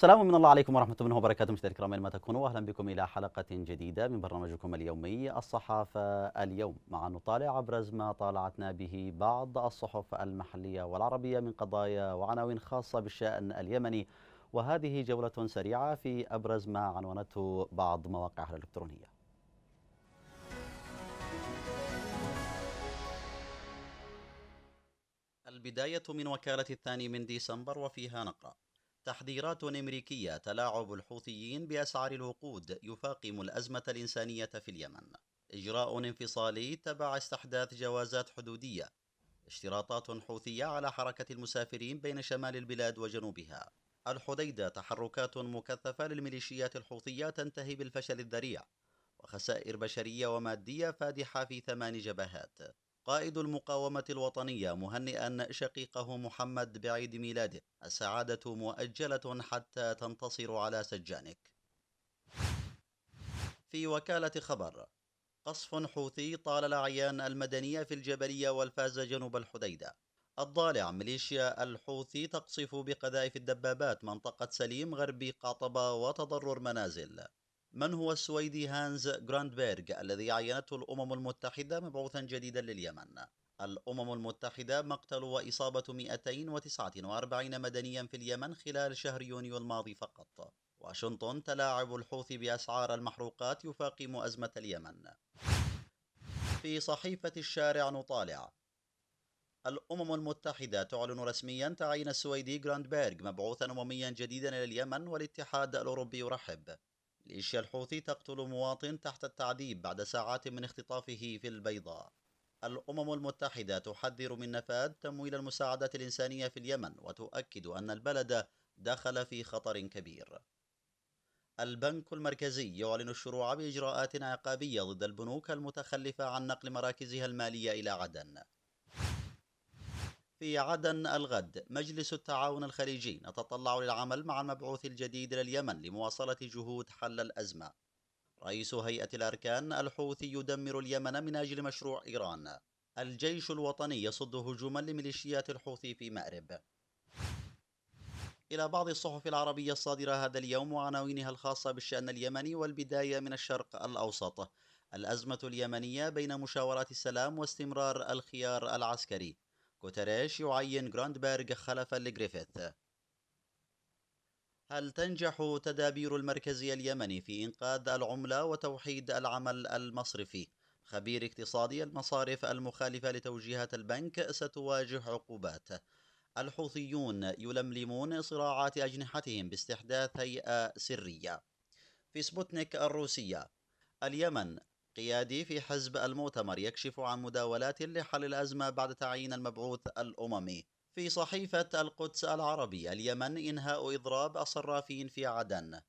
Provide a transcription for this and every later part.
سلام من الله عليكم ورحمة منه وبركاته مشاهدينا الكرام أينما تكونوا أهلا بكم إلى حلقة جديدة من برنامجكم اليومي الصحافة اليوم. مع نطالع أبرز ما طالعتنا به بعض الصحف المحلية والعربية من قضايا وعناوين خاصة بالشأن اليمني. وهذه جولة سريعة في أبرز ما عنونته بعض مواقعها الإلكترونية. البداية من وكالة الثاني من ديسمبر وفيها نقرأ. تحذيرات أمريكية تلاعب الحوثيين بأسعار الوقود يفاقم الأزمة الإنسانية في اليمن. إجراء انفصالي تبع استحداث جوازات حدودية. اشتراطات حوثية على حركة المسافرين بين شمال البلاد وجنوبها. الحديدة تحركات مكثفة للميليشيات الحوثية تنتهي بالفشل الذريع. وخسائر بشرية ومادية فادحة في ثمان جبهات. قائد المقاومة الوطنية مهنئا شقيقه محمد بعيد ميلاده. السعادة مؤجلة حتى تنتصر على سجانك. في وكالة خبر قصف حوثي طال الأعيان المدنية في الجبلية والفاز جنوب الحديدة. الضالع ميليشيا الحوثي تقصف بقذائف الدبابات منطقة سليم غربي قاطبة وتضرر منازل. من هو السويدي هانز جراندبيرغ الذي عينته الأمم المتحدة مبعوثا جديدا لليمن؟ الأمم المتحدة مقتل وإصابة 249 مدنيا في اليمن خلال شهر يونيو الماضي فقط. واشنطن تلاعب الحوثي بأسعار المحروقات يفاقم أزمة اليمن. في صحيفة الشارع نطالع. الأمم المتحدة تعلن رسميا تعيين السويدي جراندبيرغ مبعوثا أمميا جديدا إلى اليمن والاتحاد الأوروبي يرحب. ميليشيا الحوثي تقتل مواطن تحت التعذيب بعد ساعات من اختطافه في البيضاء. الأمم المتحدة تحذر من نفاذ تمويل المساعدات الإنسانية في اليمن وتؤكد أن البلد دخل في خطر كبير. البنك المركزي يعلن الشروع بإجراءات عقابية ضد البنوك المتخلفة عن نقل مراكزها المالية إلى عدن. في عدن الغد. مجلس التعاون الخليجي نتطلع للعمل مع المبعوث الجديد لليمن لمواصلة جهود حل الأزمة. رئيس هيئة الأركان الحوثي يدمر اليمن من أجل مشروع إيران. الجيش الوطني يصد هجوما لميليشيات الحوثي في مأرب. إلى بعض الصحف العربية الصادرة هذا اليوم وعناوينها الخاصة بالشأن اليمني والبداية من الشرق الأوسط. الأزمة اليمنية بين مشاورات السلام واستمرار الخيار العسكري. غوتيريش يعين جراندبرغ خلفا لجريفيث. هل تنجح تدابير المركزي اليمني في إنقاذ العملة وتوحيد العمل المصرفي؟ خبير اقتصادي المصارف المخالفة لتوجيهات البنك ستواجه عقوبات. الحوثيون يلملمون صراعات أجنحتهم باستحداث هيئة سرية. في سبوتنيك الروسية اليمن قيادي في حزب المؤتمر يكشف عن مداولات لحل الأزمة بعد تعيين المبعوث الأممي. في صحيفة القدس العربي اليمن إنهاء إضراب الصرافين في عدن.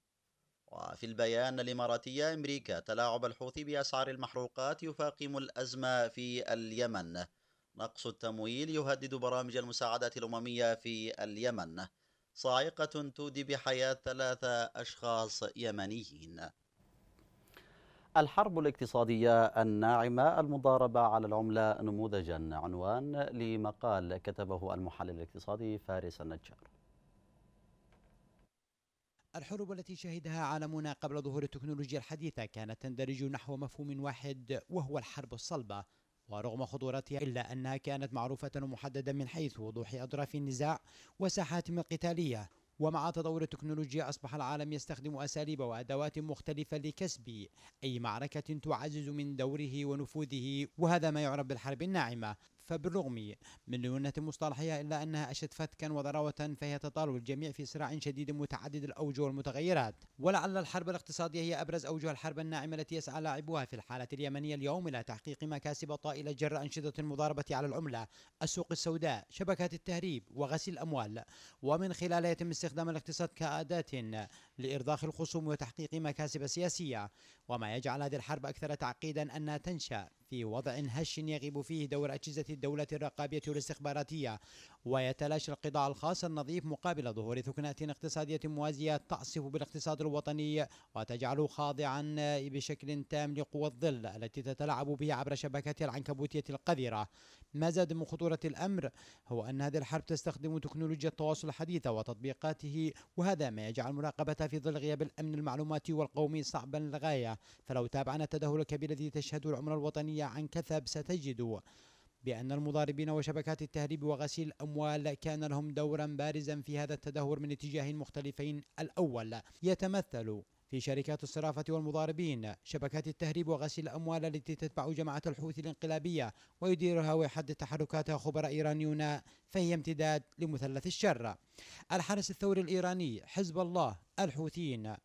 وفي البيان الإماراتية أمريكا تلاعب الحوثي بأسعار المحروقات يفاقم الأزمة في اليمن. نقص التمويل يهدد برامج المساعدات الأممية في اليمن. صاعقة تودي بحياة ثلاثة أشخاص يمنيين. الحرب الاقتصادية الناعمة المضاربة على العملة نموذجا عنوان لمقال كتبه المحلل الاقتصادي فارس النجار. الحروب التي شهدها عالمنا قبل ظهور التكنولوجيا الحديثة كانت تندرج نحو مفهوم واحد وهو الحرب الصلبة. ورغم خطورتها إلا أنها كانت معروفة ومحددة من حيث وضوح أطراف النزاع وساحاتهم القتالية ومع تطور التكنولوجيا أصبح العالم يستخدم أساليب وأدوات مختلفة لكسب أي معركة تعزز من دوره ونفوذه وهذا ما يعرف بالحرب الناعمة. فبالرغم من ليونة مصطلحها إلا أنها أشد فتكا وضراوة فهي تطال الجميع في صراع شديد متعدد الأوجه والمتغيرات. ولعل الحرب الاقتصادية هي أبرز أوجه الحرب الناعمة التي يسعى لاعبوها في الحالة اليمنية اليوم إلى تحقيق مكاسب طائلة جراء أنشطة المضاربة على العملة السوق السوداء شبكات التهريب وغسيل الأموال. ومن خلالها يتم استخدام الاقتصاد كأداة لإرضاخ الخصوم وتحقيق مكاسب سياسية. وما يجعل هذه الحرب أكثر تعقيدا أنها تنشأ في وضع هش يغيب فيه دور أجهزة الدولة الرقابية والاستخباراتية ويتلاشى القطاع الخاص النظيف مقابل ظهور ثكنات اقتصادية موازية تعصف بالاقتصاد الوطني وتجعله خاضعا بشكل تام لقوى الظل التي تتلاعب به عبر شبكاتها العنكبوتية القذرة. ما زاد من خطورة الأمر هو أن هذه الحرب تستخدم تكنولوجيا التواصل الحديثة وتطبيقاته وهذا ما يجعل مراقبتها في ظل غياب الأمن المعلوماتي والقومي صعبا للغاية. فلو تابعنا التدهور الكبير الذي تشهده العملة الوطنية عن كثب ستجد بأن المضاربين وشبكات التهريب وغسيل الأموال كان لهم دورا بارزا في هذا التدهور من اتجاهين مختلفين. الأول يتمثل في شركات الصرافة والمضاربين شبكات التهريب وغسيل الأموال التي تتبع جماعة الحوثي الانقلابية ويديرها ويحدد تحركاتها خبراء إيرانيون فهي امتداد لمثلث الشر. الحرس الثوري الإيراني حزب الله الحوثيين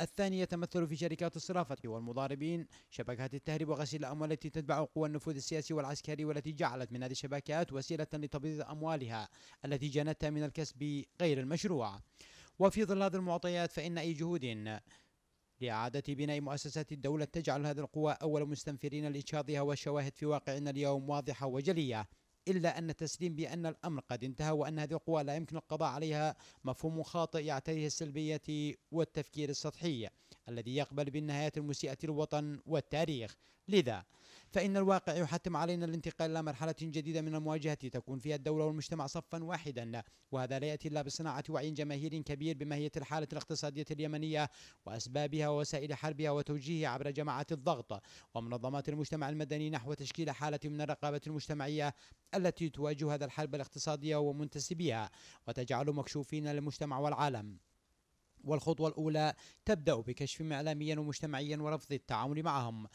الثاني يتمثل في شركات الصرافة والمضاربين شبكات التهريب وغسيل الأموال التي تتبع قوى النفوذ السياسي والعسكري والتي جعلت من هذه الشبكات وسيلة لتبييض أموالها التي جنتها من الكسب غير المشروع. وفي ظل هذه المعطيات فإن أي جهود لإعادة بناء مؤسسات الدولة تجعل هذه القوى أول مستنفرين لإنشاضها والشواهد في واقعنا اليوم واضحة وجلية. إلا أن التسليم بأن الأمر قد انتهى وأن هذه القوى لا يمكن القضاء عليها مفهوم خاطئ يعتريه السلبية والتفكير السطحي الذي يقبل بالنهايات المسيئة للوطن والتاريخ. لذا فإن الواقع يحتم علينا الانتقال إلى مرحلة جديدة من المواجهة. تكون فيها الدولة والمجتمع صفا واحدا. وهذا لا يأتي إلا بصناعة وعي جماهيري كبير بماهية الحالة الاقتصادية اليمنية وأسبابها ووسائل حربها وتوجيهها عبر جماعات الضغط. ومنظمات المجتمع المدني نحو تشكيل حالة من الرقابة المجتمعية التي تواجه هذا الحرب الاقتصادية ومنتسبيها. وتجعل مكشوفين للمجتمع والعالم. والخطوة الأولى تبدأ بكشفهم إعلاميا ومجتمعيا ورفض التعامل معهم.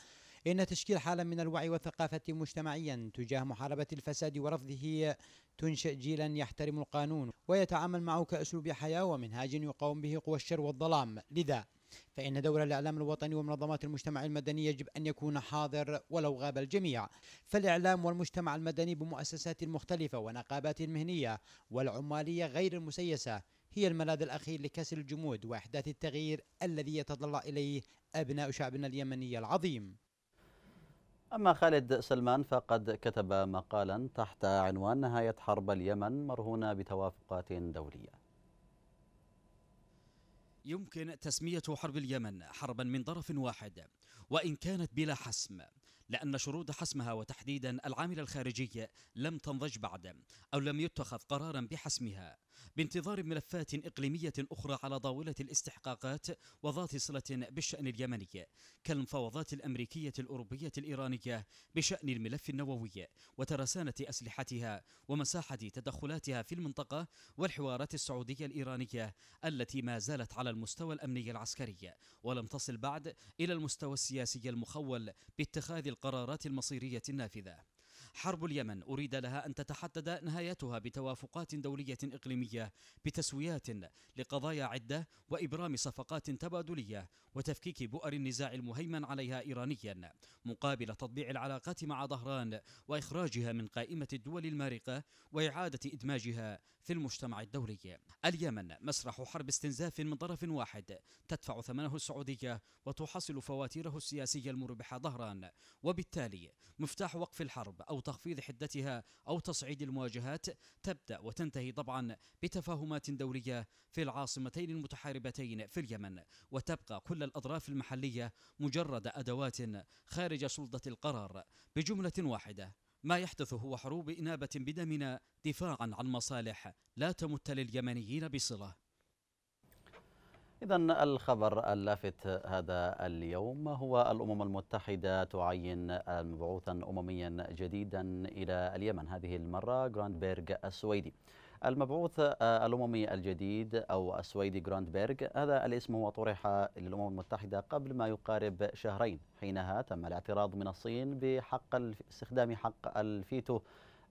إن تشكيل حالة من الوعي والثقافة مجتمعيا تجاه محاربة الفساد ورفضه تنشئ جيلا يحترم القانون ويتعامل معه كأسلوب حياة ومنهاج يقاوم به قوى الشر والظلام. لذا فإن دور الإعلام الوطني ومنظمات المجتمع المدني يجب أن يكون حاضر ولو غاب الجميع. فالإعلام والمجتمع المدني بمؤسساته المختلفة ونقاباته المهنية والعمالية غير المسيسة هي الملاذ الأخير لكسر الجمود وإحداث التغيير الذي يتطلع إليه أبناء شعبنا اليمني العظيم. أما خالد سلمان فقد كتب مقالا تحت عنوان نهاية حرب اليمن مرهونة بتوافقات دولية. يمكن تسمية حرب اليمن حربا من طرف واحد وإن كانت بلا حسم لأن شروط حسمها وتحديدا العامل الخارجي لم تنضج بعد أو لم يتخذ قرارا بحسمها. بانتظار ملفات إقليمية أخرى على طاولة الاستحقاقات وذات صلة بالشأن اليمني كالمفاوضات الأمريكية الأوروبية الإيرانية بشأن الملف النووي وترسانة أسلحتها ومساحة تدخلاتها في المنطقة والحوارات السعودية الإيرانية التي ما زالت على المستوى الأمني العسكري ولم تصل بعد إلى المستوى السياسي المخول باتخاذ القرارات المصيرية النافذة. حرب اليمن. أريد لها أن تتحدد نهايتها بتوافقات دولية إقليمية بتسويات لقضايا عدة وإبرام صفقات تبادلية وتفكيك بؤر النزاع المهيمن عليها إيرانيا مقابل تطبيع العلاقات مع ظهران وإخراجها من قائمة الدول المارقة وإعادة إدماجها في المجتمع الدولي. اليمن مسرح حرب استنزاف من طرف واحد تدفع ثمنه السعودية وتحصل فواتيره السياسية المربحة ظهران وبالتالي مفتاح وقف الحرب أو تخفيض حدتها أو تصعيد المواجهات تبدأ وتنتهي طبعا بتفاهمات دولية في العاصمتين المتحاربتين في اليمن وتبقى كل الأطراف المحلية مجرد أدوات خارج سلطة القرار. بجملة واحدة ما يحدث هو حروب إنابة بدمنا دفاعا عن مصالح لا تمت لليمنيين بصلة. إذا الخبر اللافت هذا اليوم هو الأمم المتحدة تعين مبعوثا أمميا جديدا إلى اليمن. هذه المرة جراندبيرغ السويدي. المبعوث الأممي الجديد أو السويدي جراندبيرغ هذا الاسم هو طرح للأمم المتحدة قبل ما يقارب شهرين. حينها تم الاعتراض من الصين بحق استخدام حق الفيتو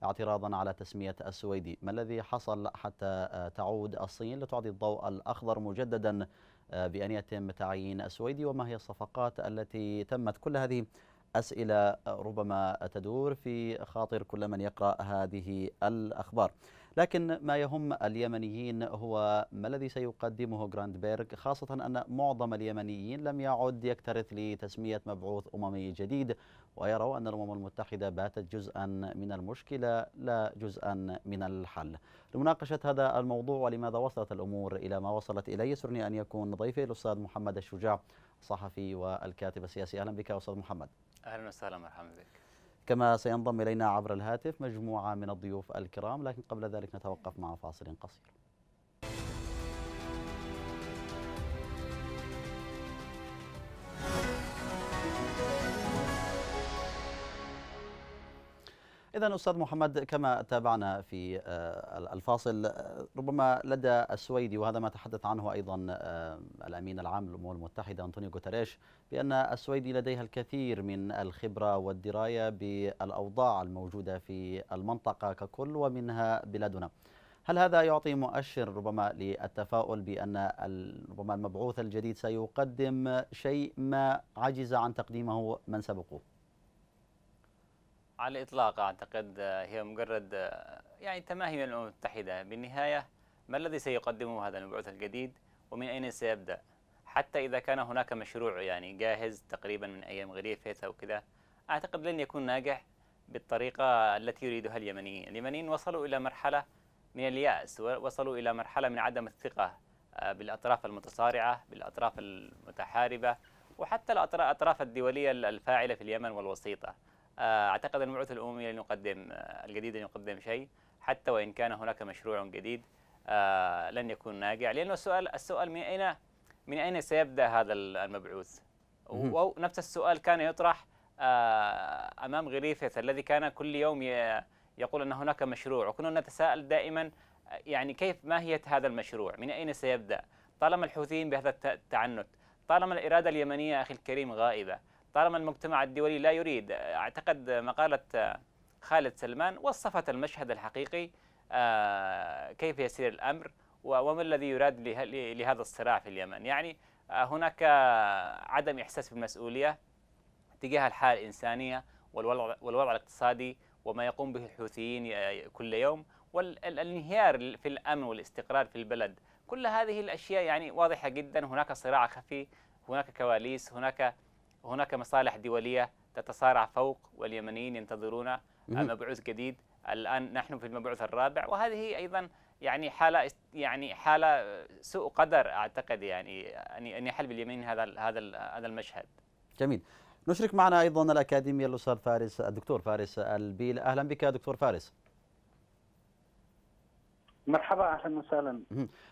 اعتراضا على تسمية السويدي. ما الذي حصل حتى تعود الصين لتعطي الضوء الأخضر مجددا بأن يتم تعيين السويدي؟ وما هي الصفقات التي تمت؟ كل هذه أسئلة ربما تدور في خاطر كل من يقرأ هذه الأخبار. لكن ما يهم اليمنيين هو ما الذي سيقدمه جراندبيرغ خاصة أن معظم اليمنيين لم يعد يكترث لتسمية مبعوث أممي جديد ويروا أن الأمم المتحدة باتت جزءا من المشكلة لا جزءا من الحل. لمناقشة هذا الموضوع ولماذا وصلت الأمور إلى ما وصلت إليه يسرني أن يكون ضيفي الأستاذ محمد الشجاع الصحفي والكاتب السياسي. أهلا بك أستاذ محمد. أهلا وسهلا مرحبا بك. كما سينضم إلينا عبر الهاتف مجموعة من الضيوف الكرام لكن قبل ذلك نتوقف مع فاصل قصير. إذا أستاذ محمد كما تابعنا في آه، الفاصل آه، ربما لدى السويدي وهذا ما تحدث عنه أيضا آه، الأمين العام للأمم المتحدة أنطونيو غوتريش بأن السويدي لديها الكثير من الخبرة والدراية بالأوضاع الموجودة في المنطقة ككل ومنها بلادنا هل هذا يعطي مؤشر ربما للتفاؤل بأن ربما المبعوث الجديد سيقدم شيء ما عجز عن تقديمه من سبقوه؟ على الإطلاق أعتقد هي مجرد يعني تماهي من الأمم المتحدة. بالنهاية ما الذي سيقدمه هذا المبعوث الجديد؟ ومن أين سيبدأ؟ حتى إذا كان هناك مشروع يعني جاهز تقريبا من أيام غريفيت أو كذا أعتقد لن يكون ناجح بالطريقة التي يريدها اليمنيين. اليمنيين وصلوا إلى مرحلة من اليأس وصلوا إلى مرحلة من عدم الثقة آه، بالأطراف المتصارعة بالأطراف المتحاربة وحتى الأطراف الدولية الفاعلة في اليمن والوسيطة. آه، أعتقد المبعوث الأممي لن يقدم آه، الجديد لن يقدم شيء حتى وإن كان هناك مشروع جديد آه، لن يكون ناجع لأنه السؤال السؤال من أين من أين سيبدأ هذا المبعوث؟ ونفس السؤال كان يطرح أمام غريفيث الذي كان كل يوم يقول أن هناك مشروع وكنا نتساءل دائما يعني كيف ماهيه هذا المشروع؟ من أين سيبدأ؟ طالما الحوثيين بهذا التعنت، طالما الإرادة اليمنية أخي الكريم غائبة، طالما المجتمع الدولي لا يريد. أعتقد مقالة خالد سلمان وصفت المشهد الحقيقي آه، كيف يسير الأمر وما الذي يراد لهذا الصراع في اليمن. يعني آه، هناك عدم إحساس بالمسؤوليه تجاه الحالة الإنسانية والوضع, والوضع الاقتصادي وما يقوم به الحوثيين كل يوم والانهيار في الأمن والاستقرار في البلد. كل هذه الأشياء يعني واضحة جدا. هناك صراع خفي هناك كواليس هناك هناك مصالح دولية تتصارع فوق واليمنيين ينتظرون مبعوث جديد الآن نحن في المبعوث الرابع وهذه أيضا يعني حالة يعني حالة سوء قدر أعتقد يعني أن يحل باليمين هذا هذا هذا المشهد. جميل. نشرك معنا أيضا الأكاديمي الأستاذ فارس الدكتور فارس البيل أهلا بك دكتور فارس. مرحبا أهلا وسهلا.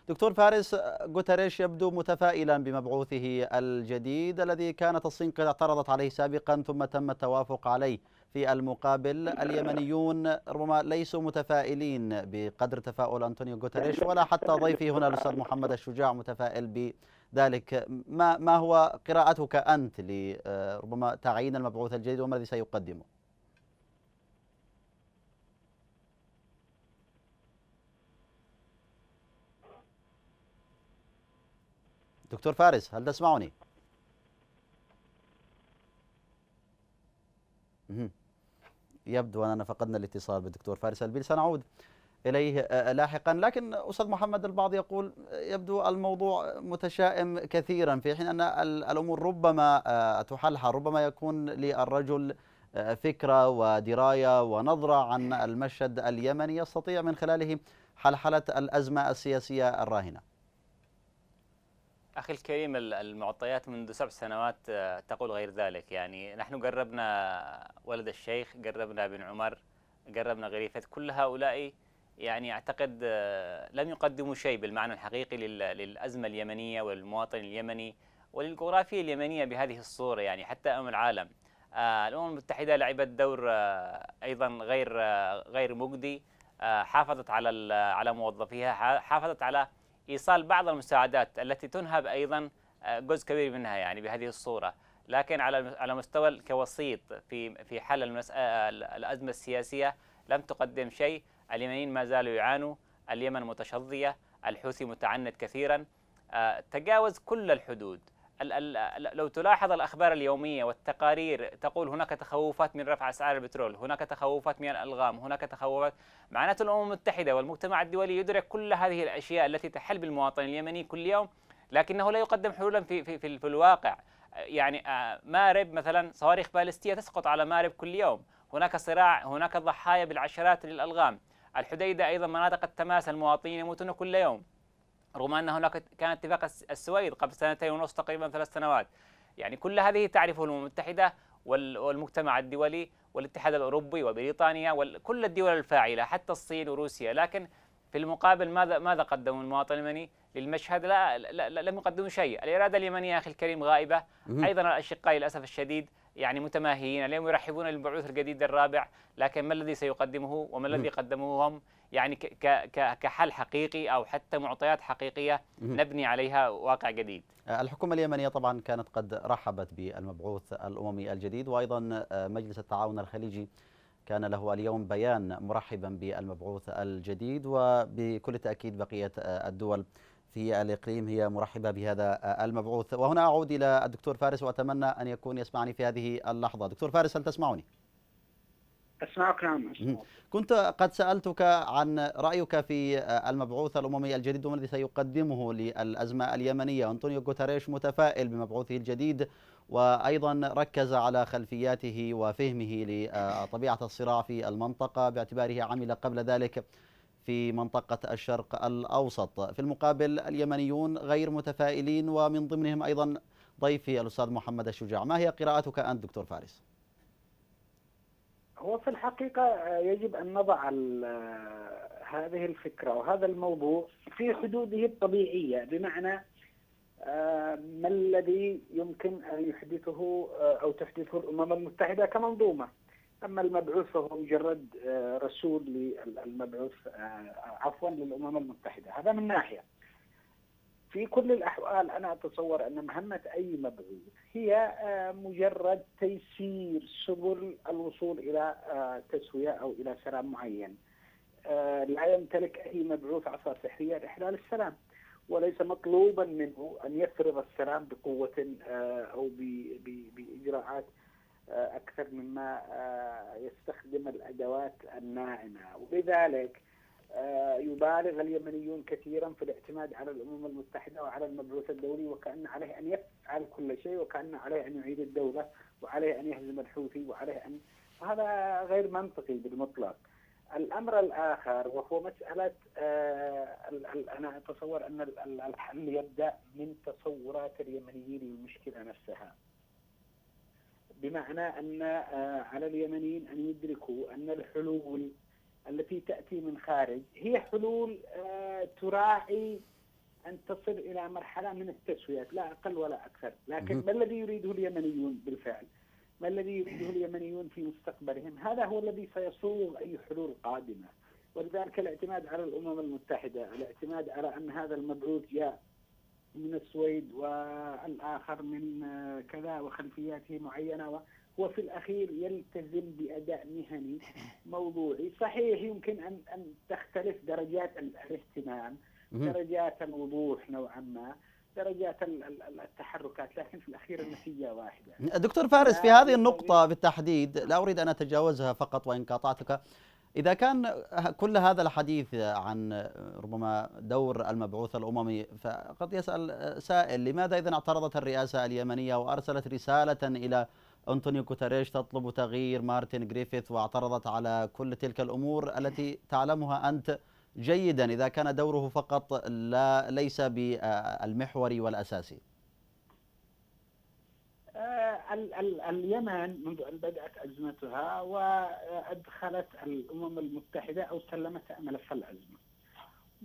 دكتور فارس غوتريش يبدو متفائلا بمبعوثه الجديد الذي كانت الصين قد اعترضت عليه سابقا ثم تم التوافق عليه. في المقابل اليمنيون ربما ليسوا متفائلين بقدر تفاؤل أنطونيو غوتريش ولا حتى ضيفي هنا الأستاذ محمد الشجاع متفائل بذلك. ما ما هو قراءتك أنت لربما تعيين المبعوث الجديد وما الذي سيقدمه؟ دكتور فارس هل تسمعني؟ يبدو أننا فقدنا الاتصال بالدكتور فارس البيل. سنعود إليه آه، لاحقا. لكن أستاذ محمد البعض يقول يبدو الموضوع متشائم كثيرا في حين أن الأمور ربما آه، تحلها ربما يكون للرجل آه، فكرة ودراية ونظرة عن المشهد اليمني يستطيع من خلاله حلحلة الأزمة السياسية الراهنة. أخي الكريم المعطيات منذ سبع سنوات آه، تقول غير ذلك. يعني نحن قربنا ولد الشيخ قربنا بن عمر قربنا غريفة. كل هؤلاء يعني أعتقد آه، لم يقدموا شيء بالمعنى الحقيقي للأزمة اليمنية والمواطن اليمني وللجغرافيا اليمنية بهذه الصورة. يعني حتى أمم العالم آه، الأمم المتحدة لعبت دور أيضا غير غير مجدي حافظت على على موظفيها حافظت على إيصال بعض المساعدات التي تنهب أيضا آه، جزء كبير منها يعني بهذه الصورة. لكن على على مستوى كوسيط في في حل آه، الأزمة السياسية لم تقدم شيء. اليمنيين ما زالوا يعانوا. اليمن متشظية. الحوثي متعنت كثيرا. آه، تجاوز كل الحدود. لو تلاحظ الأخبار اليومية والتقارير تقول هناك تخوفات من رفع أسعار البترول هناك تخوفات من الألغام هناك تخوفات. معناته الأمم المتحدة والمجتمع الدولي يدرك كل هذه الأشياء التي تحل بالمواطن اليمني كل يوم لكنه لا يقدم حلولا في, في, في, في الواقع. يعني آه، مارب مثلا صواريخ باليستية تسقط على مارب كل يوم. هناك صراع هناك ضحايا بالعشرات للألغام. الحديدة أيضا مناطق التماس المواطنين يموتون كل يوم. رغم أن هناك كان اتفاق السويد قبل سنتين ونصف تقريبا ثلاث سنوات. يعني كل هذه تعرفه الأمم المتحدة والمجتمع الدولي والاتحاد الأوروبي وبريطانيا وكل الدول الفاعلة حتى الصين وروسيا. لكن في المقابل ماذا ماذا قدموا المواطن اليمني للمشهد؟ لا, لا, لا لم يقدموا شيء. الإرادة اليمنية أخي الكريم غائبة. أيضا الأشقاء للأسف الشديد يعني متماهيين اليوم يرحبون بالمبعوث الجديد الرابع لكن ما الذي سيقدمه وما الذي قدموه هم يعني كحل حقيقي أو حتى معطيات حقيقية نبني عليها واقع جديد. آه، الحكومة اليمنية طبعا كانت قد رحبت بالمبعوث الأممي الجديد وأيضا آه، مجلس التعاون الخليجي كان له اليوم بيان مرحبا بالمبعوث الجديد وبكل تأكيد بقية آه، الدول في الإقليم هي مرحبة بهذا المبعوث. وهنا أعود إلى الدكتور فارس وأتمنى أن يكون يسمعني في هذه اللحظة. دكتور فارس هل تسمعني؟ أسمعك نعم كنت قد سألتك عن رأيك في المبعوث الأممي الجديد وما الذي سيقدمه للأزمة اليمنية. أنطونيو غوتاريش متفائل بمبعوثه الجديد وأيضا ركز على خلفياته وفهمه لطبيعة الصراع في المنطقة باعتباره عمل قبل ذلك في منطقة الشرق الأوسط في المقابل اليمنيون غير متفائلين ومن ضمنهم أيضا ضيفي الأستاذ محمد الشجاع ما هي قراءتك أنت دكتور فارس؟ هو في الحقيقة يجب أن نضع هذه الفكرة وهذا الموضوع في حدوده الطبيعية بمعنى ما الذي يمكن أن يحدثه آه، أو تحدثه الأمم المتحدة كمنظومة؟ أما المبعوث فهو مجرد آه، رسول للمبعوث عفوا للأمم المتحدة. هذا من ناحية. في كل الأحوال أنا أتصور أن مهمة أي مبعوث هي آه، مجرد تيسير سبل الوصول إلى آه، تسوية أو إلى سلام معين. آه، لا يمتلك أي مبعوث عصا سحرية لإحلال السلام. وليس مطلوبا منه أن يفرض السلام بقوة أو بإجراءات أكثر مما يستخدم الأدوات الناعمة وبذلك آه، يبالغ اليمنيون كثيرا في الاعتماد على الأمم المتحدة وعلى المبعوث الدولي وكأن عليه أن يفعل كل شيء وكأن عليه أن يعيد الدولة وعليه أن يهزم الحوثي وعليه ان هذا غير منطقي بالمطلق. الأمر الآخر وهو مسألة آه أنا أتصور أن الحل يبدأ من تصورات اليمنيين للمشكله نفسها. بمعنى أن آه على اليمنيين أن يدركوا أن الحلول التي تأتي من خارج هي حلول آه، تراعي أن تصل إلى مرحلة من التسويات لا أقل ولا أكثر. لكن ما الذي يريده اليمنيون بالفعل؟ ما الذي يريده اليمنيون في مستقبلهم؟ هذا هو الذي سيصوغ أي حلول قادمة. ولذلك الاعتماد على الأمم المتحدة الاعتماد على أن هذا المبعوث جاء من السويد والآخر من كذا وخلفياته معينة هو في الأخير يلتزم بأداء مهني موضوعي. صحيح يمكن أن أن تختلف درجات الاهتمام درجات الوضوح نوعا ما درجات التحركات لكن في الأخير النتيجة واحدة. دكتور فارس في هذه النقطة بالتحديد لا أريد أن أتجاوزها فقط وإن قاطعتك. إذا كان كل هذا الحديث عن ربما دور المبعوث الأممي فقد يسأل سائل لماذا إذا اعترضت الرئاسة اليمنية وأرسلت رسالة إلى أنطونيو غوتيريش تطلب تغيير مارتن جريفيث واعترضت على كل تلك الأمور التي تعلمها أنت جيدا إذا كان دوره فقط لا ليس بالمحوري والأساسي. آه، اليمن منذ أن بدأت أزمتها وأدخلت الأمم المتحدة أو سلمتها ملف الأزمة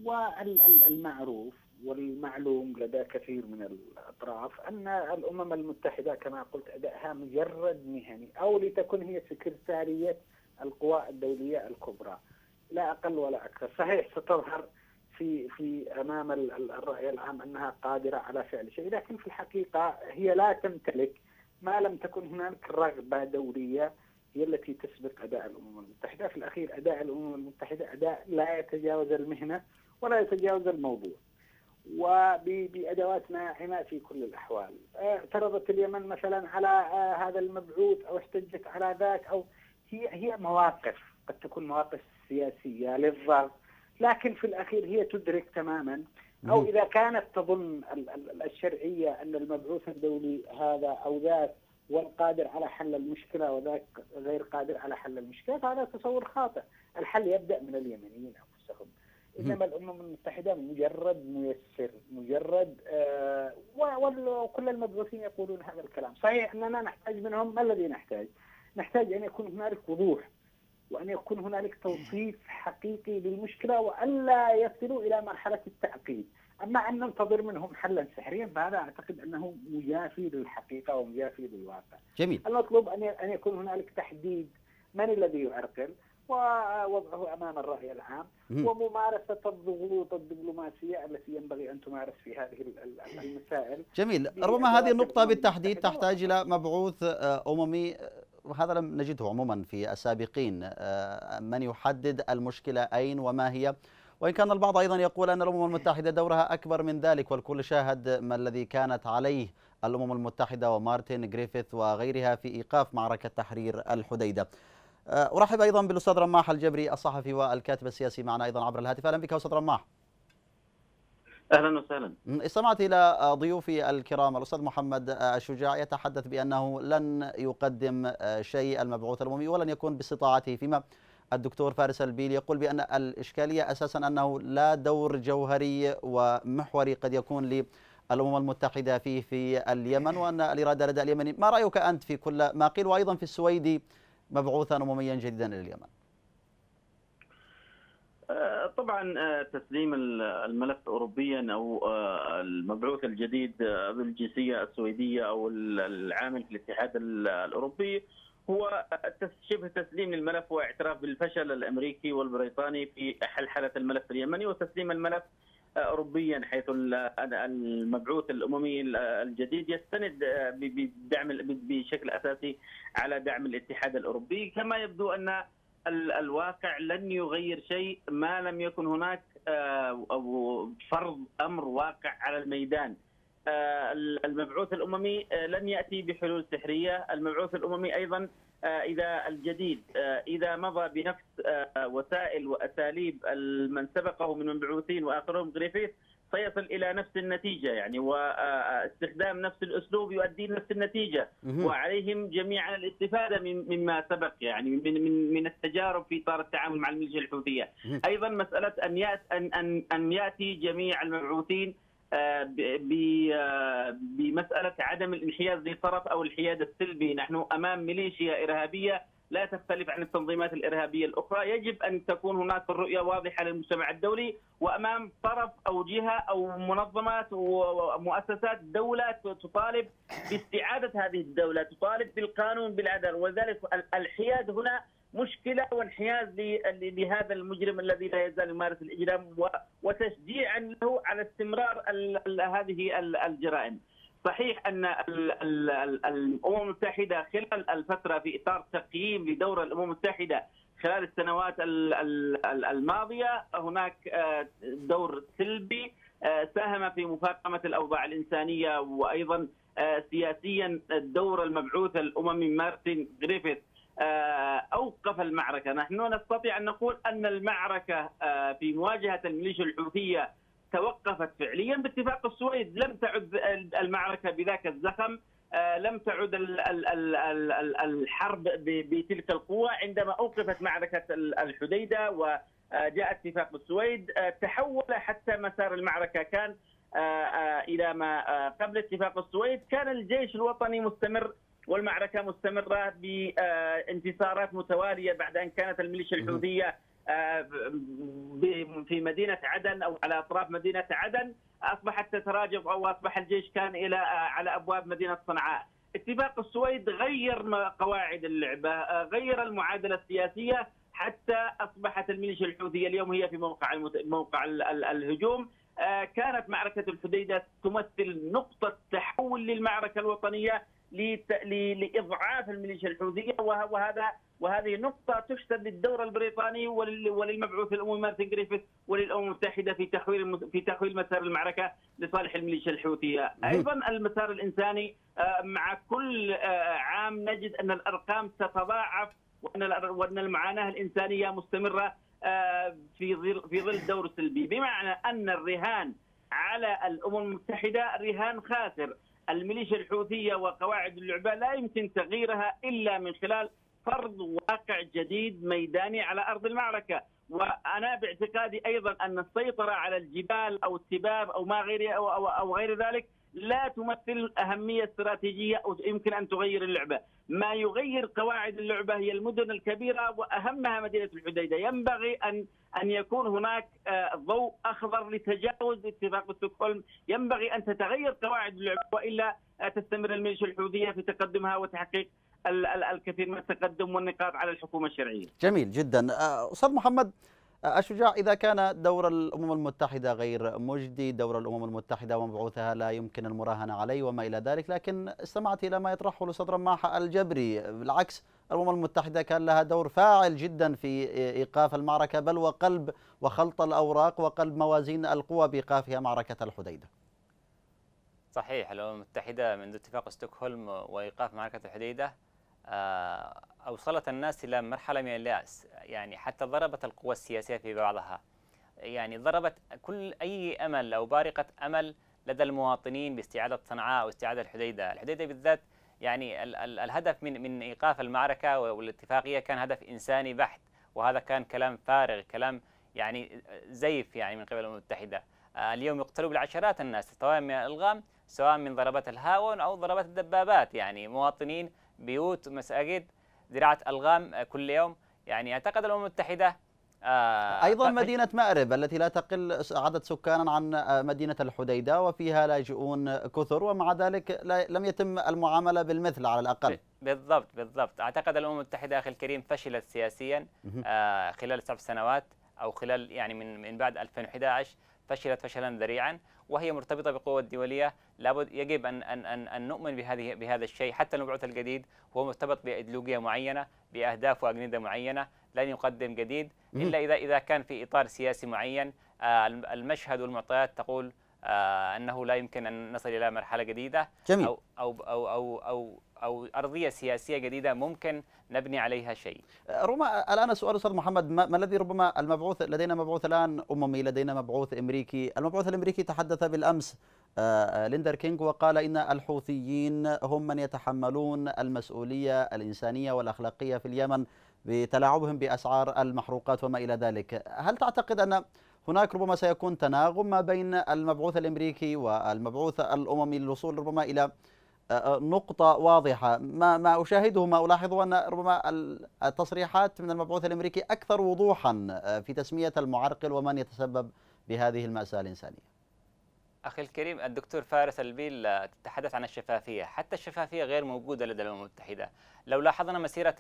والمعروف والمعلوم لدى كثير من الأطراف أن الأمم المتحدة كما قلت أدائها مجرد مهني أو لتكن هي سكرتارية القوى الدولية الكبرى. لا أقل ولا أكثر صحيح ستظهر في في أمام الرأي العام أنها قادرة على فعل شيء لكن في الحقيقة هي لا تمتلك ما لم تكن هناك رغبة دوليه هي التي تسبق أداء الأمم المتحدة في الأخير أداء الأمم المتحدة أداء لا يتجاوز المهنة ولا يتجاوز الموضوع وبأدوات ناعمة في كل الأحوال. اعترضت اليمن مثلا على هذا المبعوث أو احتجت على ذاك أو هي هي مواقف قد تكون مواقف سياسية للضغط لكن في الأخير هي تدرك تماما. أو إذا كانت تظن الشرعية أن المبعوث الدولي هذا أو ذاك هو القادر على حل المشكلة وذاك غير قادر على حل المشكلة فهذا تصور خاطئ، الحل يبدأ من اليمنيين أنفسهم. إنما الأمم المتحدة مجرد ميسر، مجرد آه وكل المبعوثين يقولون هذا الكلام، صحيح أننا نحتاج منهم ما الذي نحتاج؟ نحتاج أن يكون هنالك وضوح. وأن يكون هنالك توصيف حقيقي للمشكلة وألا يصلوا إلى مرحلة التعقيد. أما أن ننتظر منهم حلا سحريا فهذا أعتقد أنه مجافي للحقيقة ومجافي للواقع جميل. المطلوب أن يكون هنالك تحديد من الذي يعرقل ووضعه أمام الرأي العام وممارسة الضغوط الدبلوماسية التي ينبغي أن تمارس في هذه المسائل. جميل، ربما هذه النقطة بالتحديد تحتاج إلى مبعوث أممي وهذا لم نجده عموما في السابقين. آه، من يحدد المشكلة أين وما هي؟ وإن كان البعض أيضا يقول أن الأمم المتحدة دورها أكبر من ذلك والكل شاهد ما الذي كانت عليه الأمم المتحدة ومارتن جريفيث وغيرها في إيقاف معركة تحرير الحديدة. آه، أرحب أيضا بالأستاذ رماح الجبري الصحفي والكاتب السياسي معنا أيضا عبر الهاتف. أهلا بك أستاذ رماح. أهلا وسهلا. استمعت إلى ضيوفي الكرام الأستاذ محمد الشجاع يتحدث بأنه لن يقدم شيء المبعوث الأممي ولن يكون باستطاعته فيما الدكتور فارس البيل يقول بأن الإشكالية أساسا أنه لا دور جوهري ومحوري قد يكون للأمم المتحدة فيه في اليمن وأن الإرادة لدى اليمن ما رأيك أنت في كل ما قيل؟ وأيضا في السويدي مبعوثا امميا جديدا آه، طبعا آه، تسليم الملف اوروبيا أو آه، المبعوث الجديد بالجنسية السويدية أو العامل في الاتحاد الأوروبي هو شبه تسليم الملف واعتراف بالفشل الأمريكي والبريطاني في حلحلة الملف اليمني وتسليم الملف اوروبيا حيث المبعوث الأممي الجديد يستند بدعم بشكل أساسي على دعم الاتحاد الأوروبي. كما يبدو أن الواقع لن يغير شيء ما لم يكن هناك آه، فرض أمر واقع على الميدان. آه، المبعوث الأممي آه، لن يأتي بحلول سحرية، المبعوث الأممي أيضا إذا الجديد إذا مضى بنفس وسائل وأساليب من سبقه من المبعوثين وآخرهم غريفيث سيصل إلى نفس النتيجة يعني واستخدام نفس الأسلوب يؤدي نفس النتيجة. وعليهم جميعا الاستفادة مما سبق يعني من من من التجارب في إطار التعامل مع الميليشيا الحوثية. أيضا مسألة أن ياتي ان ان أن يأتي جميع المبعوثين آه، آه، بمسألة عدم الانحياز لطرف أو الحياد السلبي، نحن أمام ميليشيا إرهابية لا تختلف عن التنظيمات الإرهابية الأخرى، يجب أن تكون هناك الرؤيه واضحة للمجتمع الدولي وأمام طرف أو جهة أو منظمات ومؤسسات دولة تطالب باستعادة هذه الدولة، تطالب بالقانون بالعدل، ولذلك الحياد هنا مشكلة وانحياز لهذا المجرم الذي لا يزال يمارس الإجرام وتشجيعا له على استمرار هذه الجرائم. صحيح أن الأمم المتحدة خلال الفترة في إطار تقييم لدور الأمم المتحدة خلال السنوات الماضية هناك آه، دور سلبي آه، ساهم في مفاقمة الأوضاع الإنسانية وأيضا آه، سياسيا الدور المبعوث الاممي مارتن غريفيث. أوقف المعركة، نحن نستطيع أن نقول أن المعركة في مواجهة الميليشيا الحوثية توقفت فعليا باتفاق السويد. لم تعد المعركة بذاك الزخم. آه، لم تعد الحرب بتلك القوة. عندما أوقفت معركة الحديدة وجاء اتفاق السويد آه، تحول حتى مسار المعركة كان آه، إلى ما قبل اتفاق السويد. كان الجيش الوطني مستمر والمعركة مستمرة بانتصارات متوالية بعد أن كانت الميليشيا الحوثية في مدينة عدن أو على أطراف مدينة عدن أصبحت تتراجع أو أصبح الجيش كان إلى آه، على أبواب مدينة صنعاء. اتفاق السويد غير قواعد اللعبة، آه، غير المعادلة السياسية حتى أصبحت الميليشيا الحوثية اليوم هي في موقع موقع الهجوم. كانت معركة الحديدة تمثل نقطة تحول للمعركة الوطنية لإضعاف الميليشيا الحوثية وهذا وهذه نقطة تحسب للدور البريطاني وللمبعوث الأممي مارتن جريفيث وللأمم المتحدة في تحويل في تحويل مسار المعركة لصالح الميليشيا الحوثية، أيضا المسار الإنساني آه، مع كل آه، عام نجد أن الأرقام تتضاعف وأن وأن المعاناة الإنسانية مستمرة آه، في ظل في ظل الدور السلبي، بمعنى أن الرهان على الأمم المتحدة رهان خاسر، الميليشيا الحوثية وقواعد اللعبة لا يمكن تغييرها إلا من خلال فرض واقع جديد ميداني على أرض المعركة. وأنا باعتقادي أيضا أن السيطرة على الجبال أو السباب أو ما غير أو, أو, أو غير ذلك لا تمثل أهمية استراتيجية يمكن أن تغير اللعبة، ما يغير قواعد اللعبة هي المدن الكبيرة وأهمها مدينة الحديدة، ينبغي ان أن يكون هناك آه، ضوء أخضر لتجاوز اتفاق ستوكهولم، ينبغي أن تتغير قواعد اللعبة وإلا تستمر الميليشيا الحوثيه في تقدمها وتحقيق الكثير من التقدم والنقاط على الحكومة الشرعية. جميل جدا، أستاذ محمد الشجاع إذا كان دور الأمم المتحدة غير مجدي دور الأمم المتحدة ومبعوثها لا يمكن المراهنة عليه وما إلى ذلك لكن استمعت إلى ما يطرحه الأستاذ رماح الجبري. بالعكس الأمم المتحدة كان لها دور فاعل جدا في إيقاف المعركة بل وقلب وخلط الأوراق وقلب موازين القوى بإيقافها معركة الحديدة. صحيح الأمم المتحدة منذ اتفاق ستوكهولم وإيقاف معركة الحديدة آه، أوصلت الناس إلى مرحلة من اليأس يعني حتى ضربت القوى السياسية في بعضها. يعني ضربت كل أي أمل أو بارقة أمل لدى المواطنين باستعادة صنعاء واستعادة الحديدة. الحديدة بالذات يعني ال ال الهدف من من إيقاف المعركة والاتفاقية كان هدف إنساني بحت وهذا كان كلام فارغ كلام يعني زيف يعني من قبل الأمم المتحدة. آه، اليوم يقتلوا بالعشرات الناس سواء من الألغام سواء من ضربات الهاون أو ضربات الدبابات. يعني مواطنين بيوت مساجد زراعة ألغام كل يوم. يعني أعتقد الأمم المتحدة آه أيضا مدينة مأرب التي لا تقل عدد سكانا عن آه، مدينة الحديدة وفيها لاجئون كثر ومع ذلك لم يتم المعاملة بالمثل على الأقل. بالضبط بالضبط. أعتقد الأمم المتحدة أخي الكريم فشلت سياسيا آه خلال سبع سنوات أو خلال يعني من من بعد 2011 فشلت فشلا ذريعا. وهي مرتبطة بالقوى الدولية لابد يجب ان ان ان, أن نؤمن بهذه بهذا الشيء. حتى المبعوث الجديد هو مرتبط بإيديولوجية معينة بأهداف وأجندة معينة لن يقدم جديد. إلا اذا إذا كان في إطار سياسي معين آه، المشهد والمعطيات تقول أنه لا يمكن أن نصل إلى مرحلة جديدة جميل. أو أو أو أو, أو أو أرضية سياسية جديدة ممكن نبني عليها شيء. ربما الآن سؤال أستاذ محمد ما الذي ربما المبعوث لدينا مبعوث الآن أممي لدينا مبعوث أمريكي، المبعوث الأمريكي تحدث بالأمس آه، آه، ليندركينغ وقال إن الحوثيين هم من يتحملون المسؤولية الإنسانية والأخلاقية في اليمن بتلاعبهم بأسعار المحروقات وما إلى ذلك، هل تعتقد أن هناك ربما سيكون تناغم ما بين المبعوث الأمريكي والمبعوث الأممي للوصول ربما إلى نقطة واضحة. ما ما أشاهده ما ألاحظه أن ربما التصريحات من المبعوث الأمريكي أكثر وضوحا آه، في تسمية المعرقل ومن يتسبب بهذه المأساة الإنسانية. أخي الكريم الدكتور فارس البيل آه، تتحدث عن الشفافية. حتى الشفافية غير موجودة لدى الأمم المتحدة. لو لاحظنا مسيرة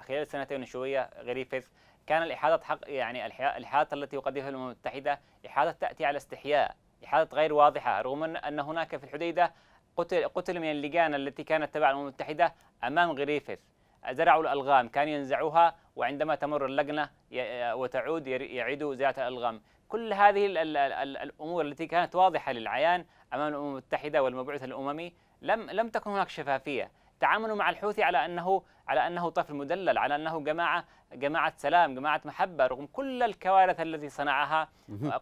خلال السنتين وشوية غريفث كان الإحاطة حق يعني الإحاطة التي يقدمها الأمم المتحدة إحاطة تأتي على استحياء إحاطة غير واضحة رغم أن هناك في الحديدة قتل قتل من اللجان التي كانت تبع الامم المتحدة أمام غريفث زرعوا الألغام كانوا ينزعوها وعندما تمر اللجنة وتعود يعيدوا زراعه الألغام. كل هذه الأمور التي كانت واضحة للعيان أمام الامم المتحدة والمبعوث الأممي لم لم تكن هناك شفافية. تعاملوا مع الحوثي على انه على أنه طفل مدلل على أنه جماعة جماعة سلام جماعة محبة رغم كل الكوارث التي صنعها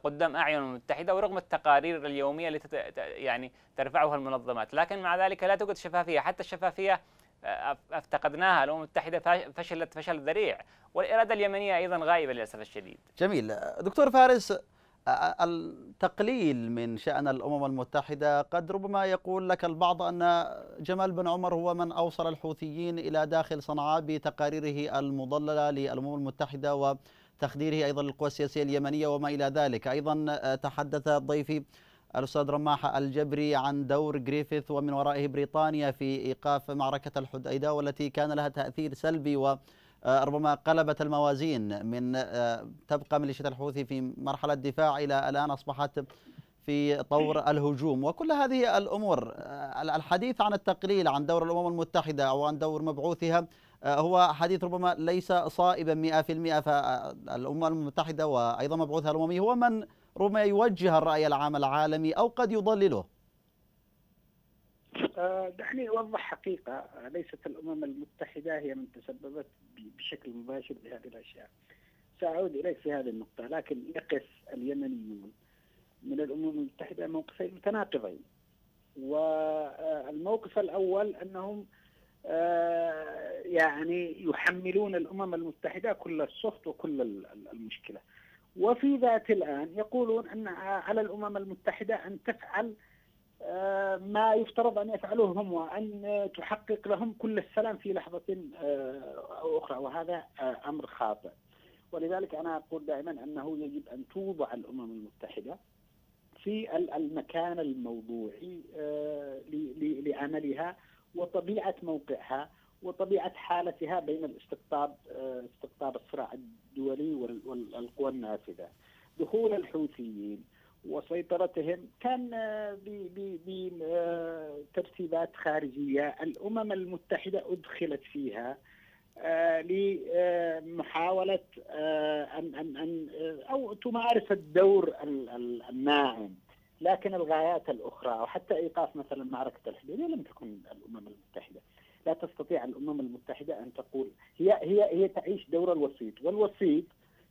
قدام أعين المتحده ورغم التقارير اليومية التي يعني ترفعها المنظمات. لكن مع ذلك لا توجد شفافية. حتى الشفافية آه، افتقدناها. الأمم المتحدة فشلت فشل ذريع. والإرادة اليمنية أيضا غائبة للأسف الشديد. جميل. دكتور فارس التقليل من شأن الأمم المتحدة قد ربما يقول لك البعض أن جمال بن عمر هو من أوصل الحوثيين إلى داخل صنعاء بتقاريره المضللة للأمم المتحدة وتخديره أيضا للقوى السياسية اليمنية وما إلى ذلك. أيضا تحدث ضيفي الأستاذ رماح الجبري عن دور جريفيث ومن ورائه بريطانيا في إيقاف معركة الحديدة والتي كان لها تأثير سلبي و آه، ربما قلبت الموازين من آه، تبقى ميليشيا الحوثي في مرحلة دفاع إلى الآن أصبحت في طور الهجوم. وكل هذه الأمور الحديث عن التقليل عن دور الأمم المتحدة أو عن دور مبعوثها هو حديث ربما ليس صائبا 100% فالأمم المتحدة وأيضا مبعوثها الأممي هو من ربما يوجه الرأي العام العالمي أو قد يضلله. آه، دعني أوضح حقيقة. ليست الأمم المتحدة هي من تسببت بشكل مباشر بهذه الأشياء. سأعود إليك في هذه النقطة لكن يقف اليمنيون من الأمم المتحدة موقفين متناقضين. والموقف الأول أنهم آه، يعني يحملون الأمم المتحدة كل السخط وكل المشكلة. وفي ذات الآن يقولون أن على الأمم المتحدة أن تفعل آه، ما يفترض أن يفعلوه هم وأن تحقق لهم كل السلام في لحظة آه، أو أخرى. وهذا أمر خاطئ. ولذلك أنا أقول دائما أنه يجب أن توضع الأمم المتحدة في المكان الموضوعي آه، لعملها وطبيعة موقعها وطبيعة حالتها بين الاستقطاب آه، استقطاب الصراع الدولي والقوى النافذة. دخول الحوثيين وسيطرتهم كان آه، بترتيبات خارجية. الأمم المتحدة أدخلت فيها لمحاولة أن أن أن أو تمارس الدور الناعم. لكن الغايات الأخرى أو حتى إيقاف مثلا معركة الحديدية لم تكن الأمم المتحدة. لا تستطيع الأمم المتحدة أن تقول هي هي هي تعيش دور الوسيط. والوسيط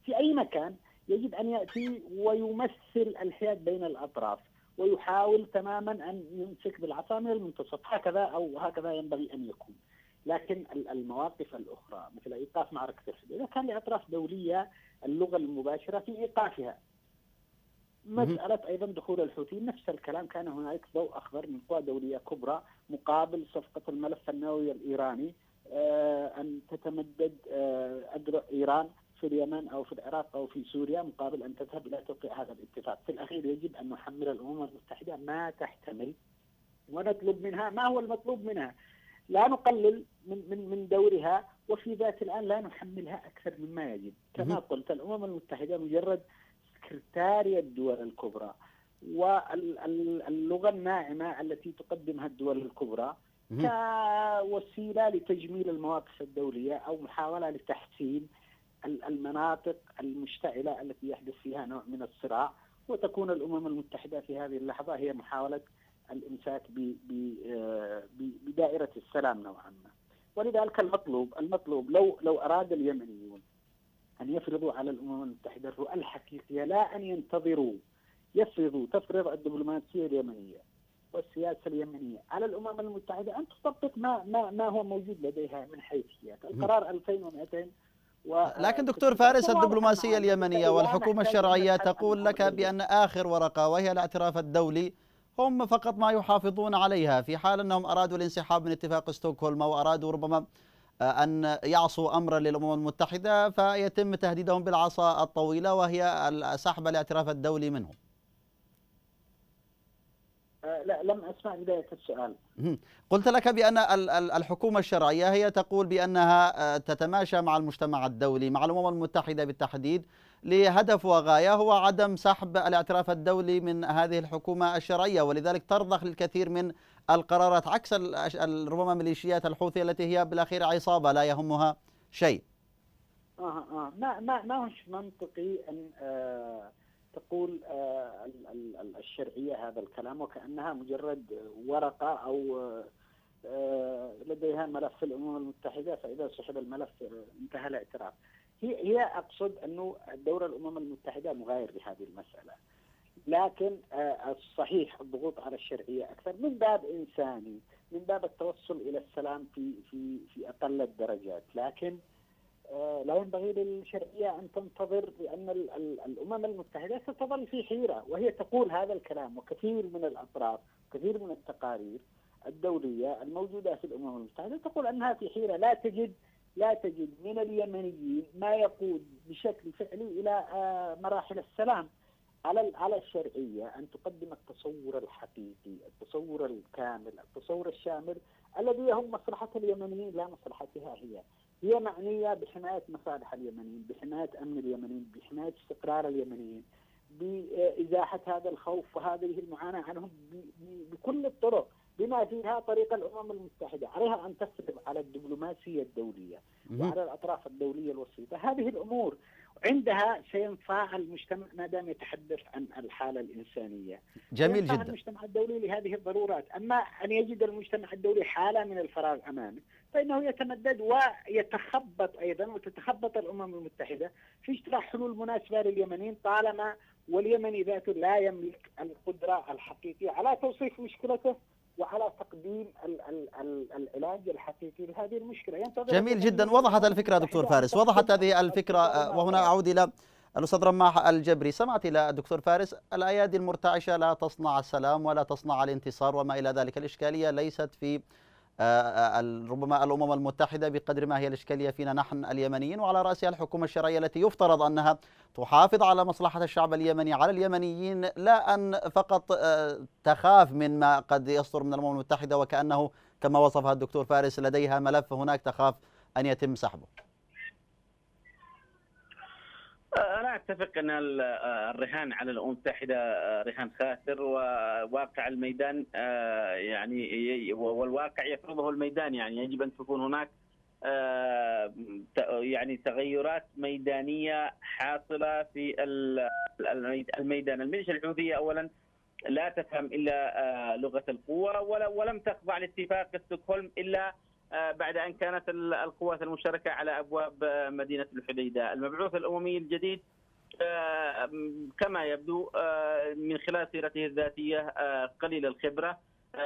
في أي مكان يجب أن يأتي ويمثل الحياد بين الأطراف ويحاول تماما أن يمسك بالعصا من المنتصف. هكذا أو هكذا ينبغي أن يكون. لكن المواقف الأخرى مثل إيقاف معركة الحديدية كان لأطراف دولية اللغة المباشرة في إيقافها. مسألة أيضا دخول الحوثيين نفس الكلام كان هناك ضوء أخضر من قوى دولية كبرى مقابل صفقة الملف النووي الإيراني آه، أن تتمدد أدرع آه، إيران في اليمن أو في العراق أو في سوريا مقابل أن تذهب إلى توقيع هذا الاتفاق. في الأخير يجب أن نحمل الأمم المتحدة ما تحتمل ونطلب منها ما هو المطلوب منها. لا نقلل من من من دورها وفي ذات الآن لا نحملها أكثر مما يجب. كما قلت الأمم المتحدة مجرد سكرتارية الدول الكبرى واللغة الناعمة التي تقدمها الدول الكبرى كوسيلة لتجميل المواقف الدولية أو محاولة لتحسين المناطق المشتعلة التي يحدث فيها نوع من الصراع وتكون الأمم المتحدة في هذه اللحظة هي محاولة الإمساك بدائرة السلام نوعا ما. ولذلك المطلوب المطلوب لو لو أراد اليمنيون أن يفرضوا على الأمم المتحدة الرؤى الحقيقية لا أن ينتظروا يفرضوا تفرض الدبلوماسية اليمنية والسياسة اليمنية على الأمم المتحدة أن تطبق ما ما ما هو موجود لديها من حيثيات. القرار 2200 و... لكن دكتور فارس الدبلوماسية اليمنية والحكومة الشرعية تقول لك بأن آخر ورقة وهي الاعتراف الدولي هم فقط ما يحافظون عليها. في حال أنهم أرادوا الانسحاب من اتفاق ستوكهولم أو أرادوا ربما آه، أن يعصوا أمرا للأمم المتحدة فيتم تهديدهم بالعصا الطويلة وهي سحب الاعتراف الدولي منهم. لا لم أسمع بداية السؤال. قلت لك بأن الحكومة الشرعية هي تقول بأنها آه، تتماشى مع المجتمع الدولي مع الأمم المتحدة بالتحديد لهدف وغاية هو عدم سحب الاعتراف الدولي من هذه الحكومة الشرعية ولذلك ترضخ الكثير من القرارات عكس ربما ميليشيات الحوثي التي هي بالأخير عصابة لا يهمها شيء. آه آه. ما ما ما هوش منطقي أن آه تقول آه الشرعية هذا الكلام وكأنها مجرد ورقة أو آه لديها ملف في الأمم المتحدة فإذا سحب الملف انتهى الاعتراف. هي هي أقصد أنه دور الأمم المتحدة مغاير لهذه المسألة. لكن آه، الصحيح الضغوط على الشرعية أكثر من باب إنساني من باب التوصل إلى السلام في في في أقل الدرجات لكن آه، لا ينبغي للشرعية أن تنتظر لأن الأمم المتحدة ستظل في حيرة وهي تقول هذا الكلام وكثير من الأطراف كثير من التقارير الدولية الموجودة في الأمم المتحدة تقول أنها في حيرة لا تجد لا تجد من اليمنيين ما يقود بشكل فعلي إلى آه، مراحل السلام على على الشرعية أن تقدم التصور الحقيقي، التصور الكامل، التصور الشامل الذي يهم مصلحة اليمنيين لا مصلحتها هي. هي معنية بحماية مصالح اليمنيين، بحماية أمن اليمنيين، بحماية استقرار اليمنيين، بإزاحة هذا الخوف وهذه المعاناة عنهم بكل الطرق بما فيها طريق الأمم المتحدة عليها أن تفرض على الدبلوماسية الدولية وعلى الأطراف الدولية الوسيطة. هذه الأمور عندها سينفع المجتمع ما دام يتحدث عن الحالة الإنسانية. جميل جدا. المجتمع الدولي لهذه الضرورات، أما أن يجد المجتمع الدولي حالة من الفراغ أمامه، فإنه يتمدد ويتخبط أيضا وتتخبط الأمم المتحدة في اجتراح حلول مناسبة لليمنيين طالما واليمني ذاته لا يملك القدرة الحقيقية على توصيف مشكلته وعلى تقديم ال ال ال العلاج الحقيقي لهذه المشكلة. ينتظر جميل جدا. وضحت الفكرة دكتور فارس. وضحت هذه الفكرة وهنا أعود إلى الأستاذ رماح الجبري. سمعت إلى الدكتور فارس الأيادي المرتعشة لا تصنع السلام ولا تصنع الانتصار وما إلى ذلك. الإشكالية ليست في آه، آه، ربما الأمم المتحدة بقدر ما هي الإشكالية فينا نحن اليمنيين وعلى رأسها الحكومة الشرعية التي يفترض أنها تحافظ على مصلحة الشعب اليمني على اليمنيين لا أن فقط آه، تخاف من ما قد يصدر من الأمم المتحدة وكأنه كما وصفها الدكتور فارس لديها ملف هناك تخاف أن يتم سحبه. أنا أتفق أن الرهان على الأمم المتحدة رهان خاسر وواقع الميدان يعني والواقع يفرضه الميدان يعني يجب أن تكون هناك يعني تغيرات ميدانية حاصلة في الميدان، الميليشيا الحوثيه اولا لا تفهم إلا لغة القوة ولم تخضع لاتفاق ستوكهولم إلا آه، بعد أن كانت القوات المشتركة على أبواب آه، مدينة الحديدة، المبعوث الأممي الجديد آه، كما يبدو من خلال سيرته الذاتية قليل الخبرة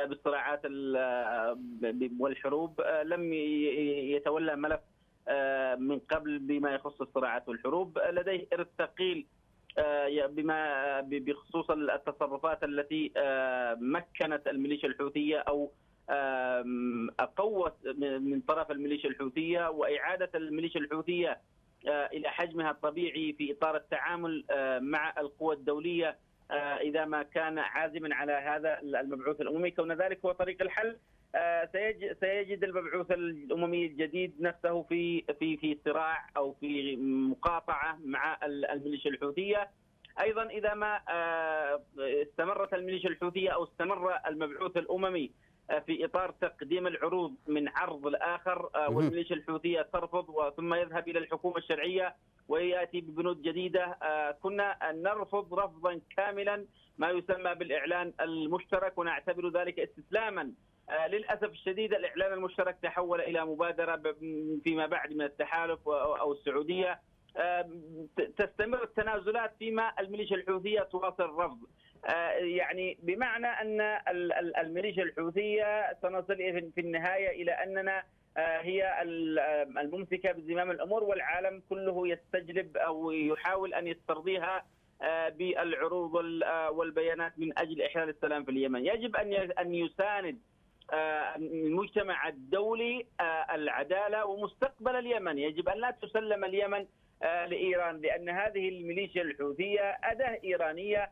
بالصراعات والحروب لم يتولى ملف من قبل بما يخص الصراعات والحروب لديه إرث ثقيل بما بخصوص التصرفات التي مكنت الميليشيا الحوثية أو قوت من طرف الميليشيا الحوثية وإعادة الميليشيا الحوثية آه، إلى حجمها الطبيعي في إطار التعامل آه، مع القوى الدولية آه، إذا ما كان عازما على هذا المبعوث الأممي. كون ذلك هو طريق الحل سيجد المبعوث الأممي الجديد نفسه في في في صراع أو في مقاطعة مع الميليشيا الحوثية. أيضا إذا ما استمرت الميليشيا الحوثية أو استمر المبعوث الأممي في إطار تقديم العروض من عرض لاخر آه، والميليشيا الحوثية ترفض ثم يذهب إلى الحكومة الشرعية ويأتي ببنود جديدة. آه، كنا نرفض رفضا كاملا ما يسمى بالإعلان المشترك ونعتبر ذلك استسلاما. آه، للأسف الشديد الإعلان المشترك تحول إلى مبادرة فيما بعد من التحالف أو السعودية. تستمر التنازلات فيما الميليشيا الحوثية تواصل الرفض يعني بمعنى أن الميليشيا الحوثية سنصل في النهاية إلى أننا آه، هي الممسكة بزمام الأمور والعالم كله يستجلب أو يحاول أن يسترضيها آه، بالعروض والبيانات من أجل إحلال السلام في اليمن، يجب أن أن يساند المجتمع الدولي العدالة ومستقبل اليمن، يجب أن لا تسلم اليمن لإيران لأن هذه الميليشيا الحوثية أداة إيرانية آه،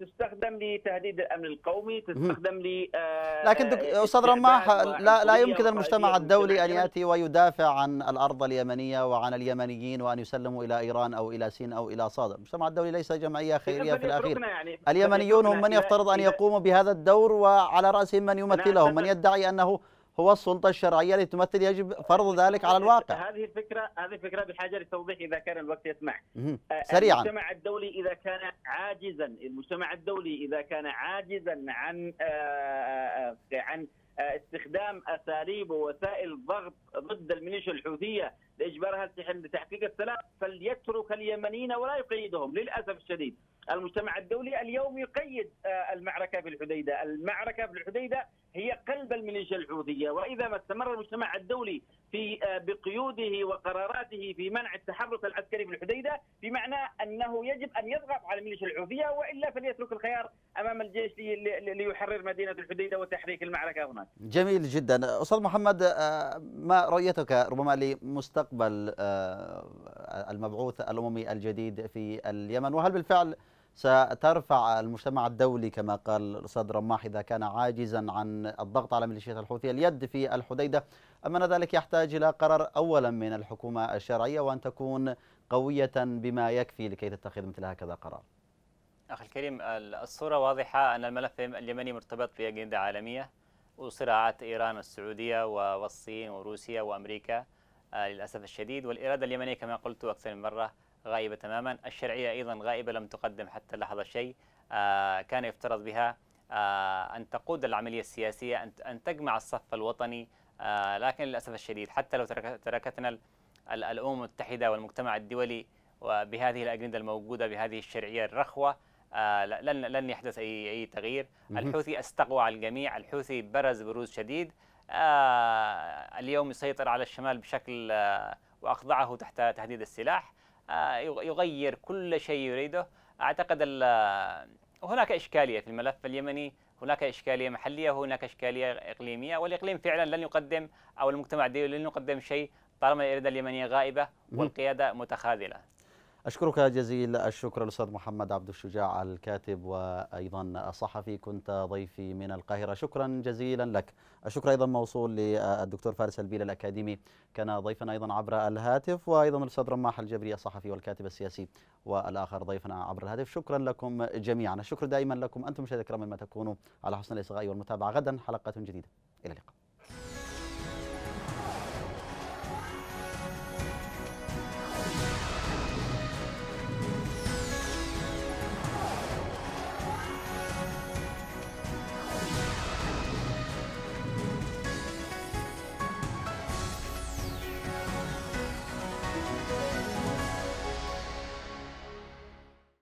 تستخدم لتهديد الأمن القومي تستخدم ل آه، لكن دك... أستاذ رماح لا لا يمكن المجتمع الدولي أن يأتي ويدافع عن الأرض اليمنية وعن اليمنيين وأن يسلموا إلى إيران أو إلى سين أو إلى صاد. المجتمع الدولي ليس جمعية خيرية في الأخير. يعني. اليمنيون هم من يفترض أن يقوموا بهذا الدور وعلى رأسهم من يمثلهم. من يدعي أنه هو السلطة الشرعية التي تمثل يجب فرض ذلك على الواقع. هذه الفكرة هذه الفكرة بحاجة لتوضيح إذا كان الوقت يسمح. آه، سريعا. المجتمع الدولي إذا كان عاجزا المجتمع الدولي إذا كان عاجزا عن آه، آه، عن استخدام أساليب ووسائل ضغط ضد الميليشيا الحوثية لإجبارها لتحقيق السلام فليترك اليمنيين ولا يقيدهم للأسف الشديد المجتمع الدولي اليوم يقيد المعركة في الحديدة، المعركة في الحديدة هي قلب الميليشيا الحوثية وإذا ما استمر المجتمع الدولي في آه، بقيوده وقراراته في منع التحرك العسكري في الحديدة بمعنى أنه يجب أن يضغط على الميليشيا الحوثية وإلا فليترك الخيار أمام الجيش ليحرر مدينة الحديدة وتحريك المعركة هناك. جميل جدا، أستاذ محمد آه، ما رؤيتك ربما لمستقبل آه، المبعوث الأممي الجديد في اليمن؟ وهل بالفعل سترفع المجتمع الدولي كما قال الأستاذ رماح إذا كان عاجزا عن الضغط على ميليشيات الحوثية اليد في الحديدة أما أن ذلك يحتاج إلى قرار أولا من الحكومة الشرعية وأن تكون قوية بما يكفي لكي تتخذ مثل هكذا قرار؟ أخي الكريم الصورة واضحة أن الملف اليمني مرتبط بأجندة عالمية. وصراعات إيران والسعودية والصين وروسيا وأمريكا آه، للأسف الشديد. والإرادة اليمنية كما قلت أكثر من مرة غائبة تماما. الشرعية أيضا غائبة لم تقدم حتى لحظة شيء آه، كان يفترض بها آه، أن تقود العملية السياسية أن تجمع الصف الوطني لكن للأسف الشديد حتى لو تركتنا الأمم المتحدة والمجتمع الدولي وبهذه الأجندة الموجودة بهذه الشرعية الرخوة لن لن يحدث اي أي تغيير. الحوثي استقوى على الجميع. الحوثي برز بروز شديد. آه، اليوم يسيطر على الشمال بشكل آه، واخضعه تحت تهديد السلاح. آه، يغير كل شيء يريده. أعتقد هناك إشكالية في الملف اليمني. هناك إشكالية محلية. وهناك إشكالية إقليمية. والإقليم فعلا لن يقدم أو المجتمع الدولي لن يقدم شيء طالما الإرادة اليمنية غائبة والقيادة متخاذلة. أشكرك جزيل الشكر الأستاذ محمد عبد الشجاع الكاتب وأيضا الصحفي كنت ضيفي من القاهرة. شكرا جزيلا لك. الشكر أيضا موصول للدكتور فارس البيل الأكاديمي. كان ضيفا أيضا عبر الهاتف وأيضا الأستاذ رماح الجبري الصحفي والكاتب السياسي والآخر ضيفنا عبر الهاتف. شكرا لكم جميعا. الشكر دائما لكم. أنتم مشاهدينا الكرام ما تكونوا على حسن الإصغاء والمتابعة. غدا حلقة جديدة. إلى اللقاء.